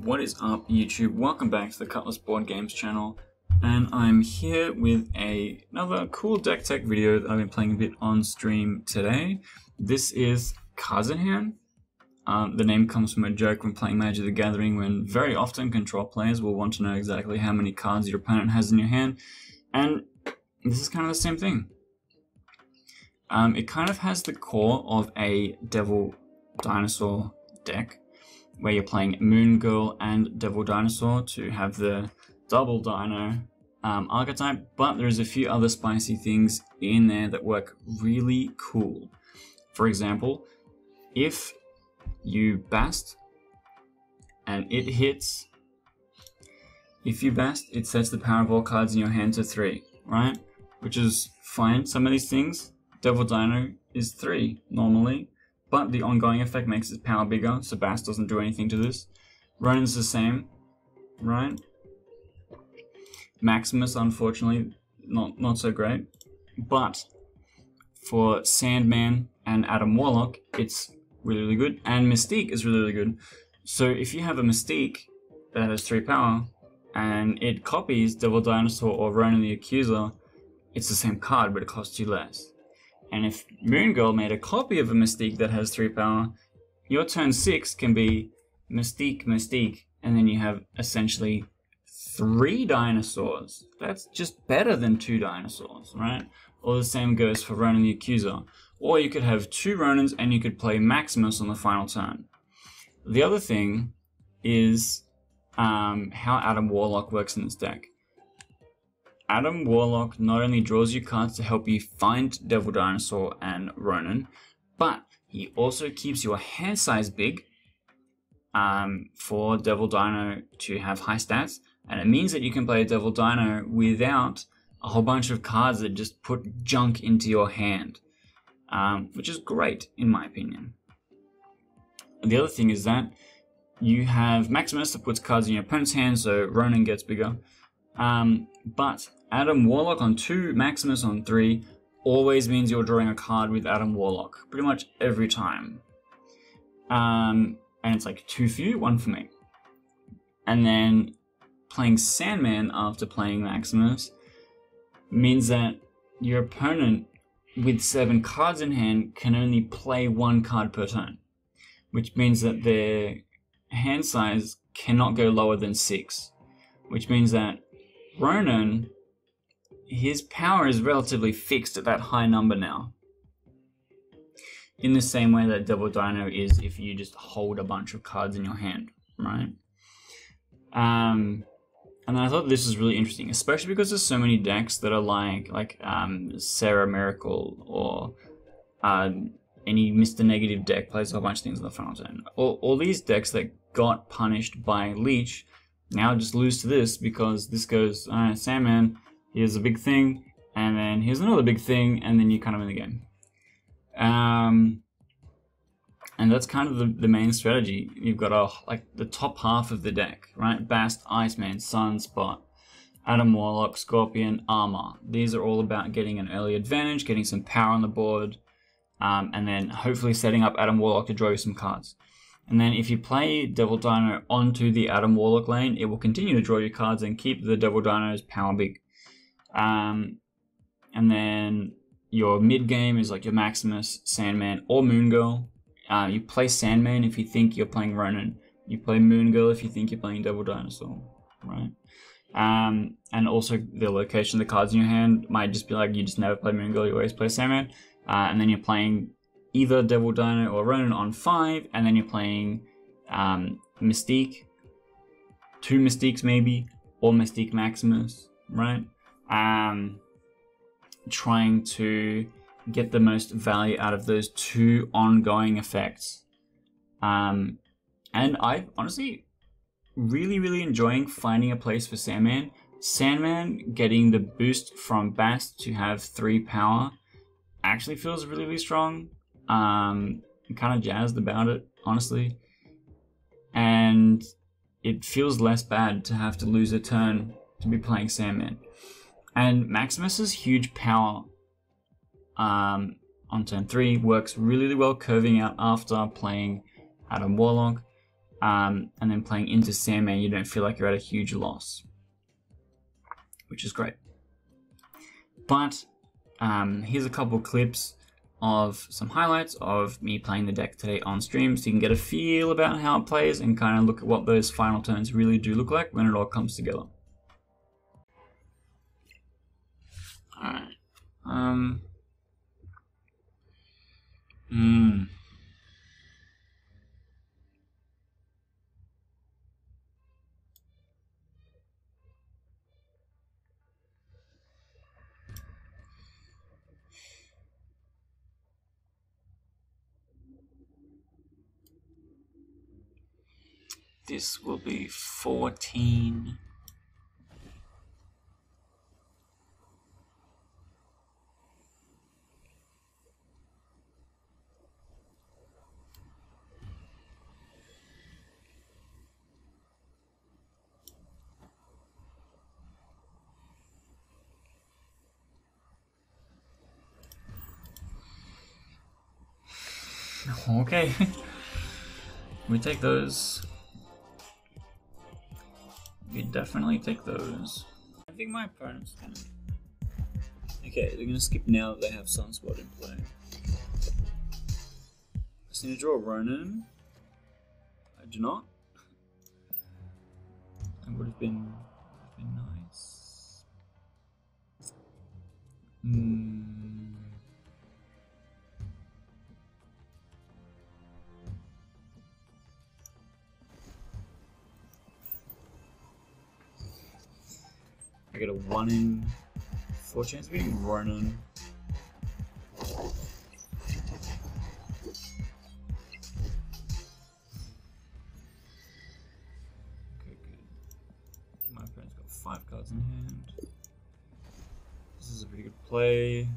What is up YouTube? Welcome back to the Cutlass Board Games channel and I'm here with a, another cool deck tech video that I've been playing a bit on stream today. This is Hand. Um, the name comes from a joke when playing Magic the Gathering when very often control players will want to know exactly how many cards your opponent has in your hand and this is kind of the same thing. Um, it kind of has the core of a Devil Dinosaur deck where you're playing Moon Girl and Devil Dinosaur to have the double dino um, archetype, but there's a few other spicy things in there that work really cool. For example, if you bast and it hits, if you bast, it sets the power of all cards in your hand to 3, right? Which is fine. Some of these things, Devil Dino is 3 normally, but the ongoing effect makes its power bigger, so Bast doesn't do anything to this. Ronan's the same, right? Maximus, unfortunately, not, not so great. But for Sandman and Adam Warlock, it's really, really good. And Mystique is really, really good. So if you have a Mystique that has 3 power, and it copies Devil Dinosaur or Ronan the Accuser, it's the same card, but it costs you less. And if Moon Girl made a copy of a Mystique that has 3 power, your turn 6 can be Mystique, Mystique, and then you have essentially 3 dinosaurs. That's just better than 2 dinosaurs, right? Or the same goes for Ronan the Accuser. Or you could have 2 Ronans and you could play Maximus on the final turn. The other thing is um, how Adam Warlock works in this deck. Adam Warlock not only draws you cards to help you find Devil Dinosaur and Ronan, but he also keeps your hand size big um, for Devil Dino to have high stats, and it means that you can play Devil Dino without a whole bunch of cards that just put junk into your hand, um, which is great in my opinion. The other thing is that you have Maximus that puts cards in your opponent's hand, so Ronan gets bigger. Um, but Adam Warlock on 2, Maximus on 3 always means you're drawing a card with Adam Warlock, pretty much every time. Um, and it's like 2 for you, 1 for me. And then playing Sandman after playing Maximus means that your opponent with 7 cards in hand can only play 1 card per turn, which means that their hand size cannot go lower than 6, which means that Ronan, his power is relatively fixed at that high number now. In the same way that double Dino is if you just hold a bunch of cards in your hand, right? Um, and I thought this was really interesting, especially because there's so many decks that are like like um, Sera Miracle or uh, any Mr. Negative deck plays a whole bunch of things on the final turn. All, all these decks that got punished by Leech now just lose to this because this goes, alright, Sandman, here's a big thing, and then here's another big thing, and then you're kind of in the game. Um, and that's kind of the, the main strategy. You've got a, like the top half of the deck, right? Bast, Iceman, Sunspot, Adam Warlock, Scorpion, Armor. These are all about getting an early advantage, getting some power on the board, um, and then hopefully setting up Adam Warlock to draw you some cards. And then if you play Devil Dino onto the Adam Warlock lane, it will continue to draw your cards and keep the Devil Dino's power big. Um, and then your mid game is like your Maximus, Sandman, or Moon Girl. Uh, you play Sandman if you think you're playing Ronan. You play Moon Girl if you think you're playing Devil Dinosaur, right? Um, and also the location of the cards in your hand might just be like you just never play Moon Girl, you always play Sandman. Uh, and then you're playing either Devil Dino or Ronan on 5, and then you're playing um, Mystique, two Mystiques maybe, or Mystique Maximus, right? Um, trying to get the most value out of those two ongoing effects. Um, and I honestly really, really enjoying finding a place for Sandman. Sandman getting the boost from Bast to have 3 power actually feels really, really strong. Um, I'm kind of jazzed about it, honestly. And it feels less bad to have to lose a turn to be playing Sandman. And Maximus's huge power um, on turn 3 works really, well curving out after playing Adam Warlock. um, and then playing into Sandman, you don't feel like you're at a huge loss, which is great. But um, here's a couple clips of some highlights of me playing the deck today on stream so you can get a feel about how it plays and kind of look at what those final turns really do look like when it all comes together. Alright. Um. Hmm. This will be 14. Okay. we take those. We definitely take those. I think my opponent's gonna. Okay, they're gonna skip now that they have Sunspot in play. Just need to draw Ronan. I do not. That would have been, been nice. Hmm. I get a 1 in 4 chance of being Ronan. Okay, good. My opponent's got 5 cards in hand. This is a pretty good play.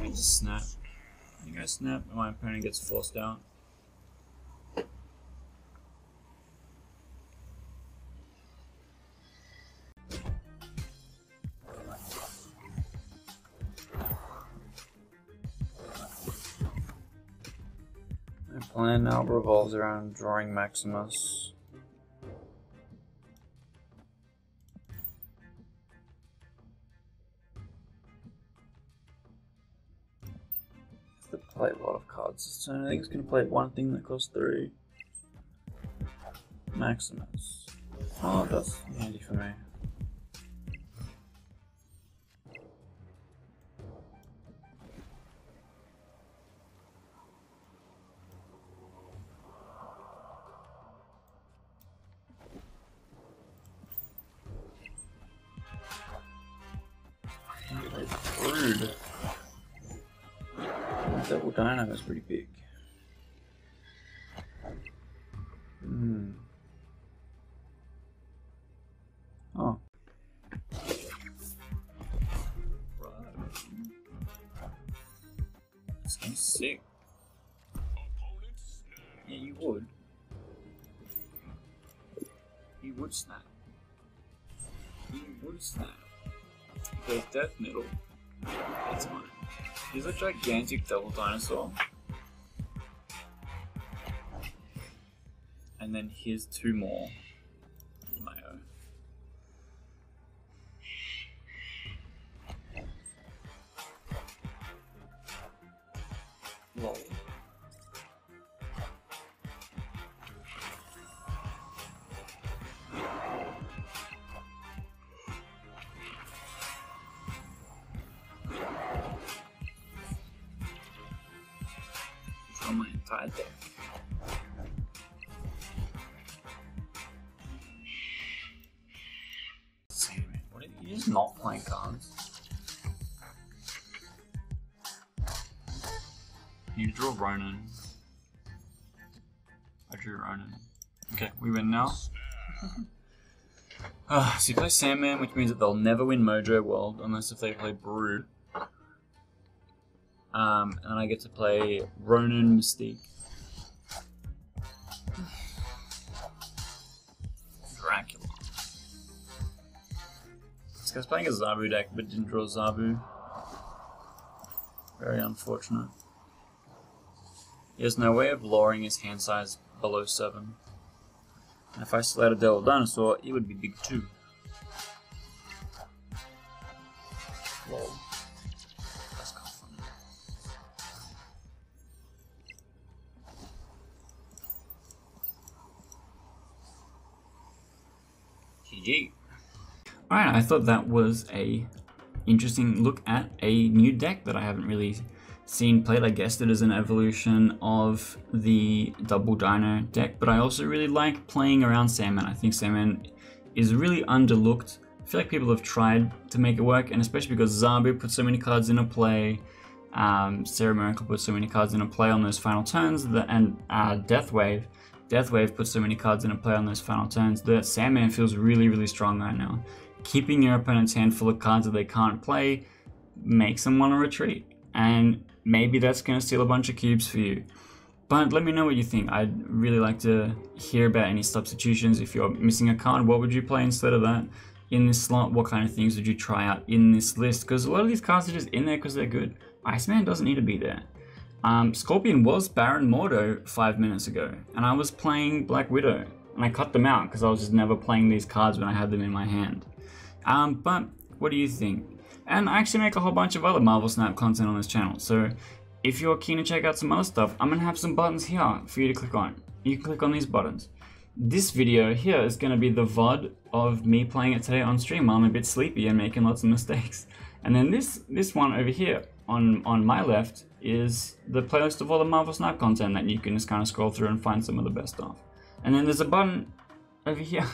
I just snap. I think I snap and my opponent gets forced out. Plan now it revolves around drawing Maximus. To play a lot of cards this turn. I think it's gonna play one thing that costs three. Maximus. Oh, that's handy for me. Dino is pretty big. Hmm. Oh. Game's sick. Yeah, you would. You would snap. You would snap. The Death Needle. That's mine. He's a gigantic double dinosaur. And then here's two more. What are you just not playing cards? You draw Ronan. I drew Ronan. Okay, we win now. Uh, so you play Sandman, which means that they'll never win Mojo World unless if they play Brood. Um, and I get to play Ronan Mystique. This was playing a Zabu deck but didn't draw Zabu. Very unfortunate. He has no way of lowering his hand size below 7. And if I select a Devil Dinosaur, it would be big too. That's kind of funny. GG. Alright, I thought that was a interesting look at a new deck that I haven't really seen played. I guess it is an evolution of the Double Dino deck, but I also really like playing around Sandman. I think Sandman is really underlooked. I feel like people have tried to make it work, and especially because Zabu put so many cards into play, um, Sera Miracle put so many cards into play on those final turns, that, and uh, Deathwave. Deathwave put so many cards into play on those final turns that Sandman feels really, really strong right now. Keeping your opponent's hand full of cards that they can't play makes them want to retreat. And maybe that's going to steal a bunch of cubes for you. But let me know what you think. I'd really like to hear about any substitutions. If you're missing a card, what would you play instead of that? In this slot, what kind of things would you try out in this list? Because a lot of these cards are just in there because they're good. Iceman doesn't need to be there. Um, Scorpion was Baron Mordo five minutes ago, and I was playing Black Widow, and I cut them out because I was just never playing these cards when I had them in my hand. Um, but what do you think? And I actually make a whole bunch of other Marvel Snap content on this channel, so if you're keen to check out some other stuff, I'm going to have some buttons here for you to click on. You can click on these buttons. This video here is going to be the VOD of me playing it today on stream I'm a bit sleepy and making lots of mistakes. And then this this one over here on, on my left is the playlist of all the Marvel Snap content that you can just kind of scroll through and find some of the best stuff. And then there's a button over here.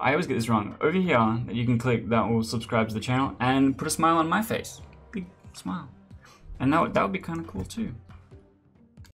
I always get this wrong. Over here that you can click that will subscribe to the channel and put a smile on my face. Big smile. And that, would, that would be kind of cool too.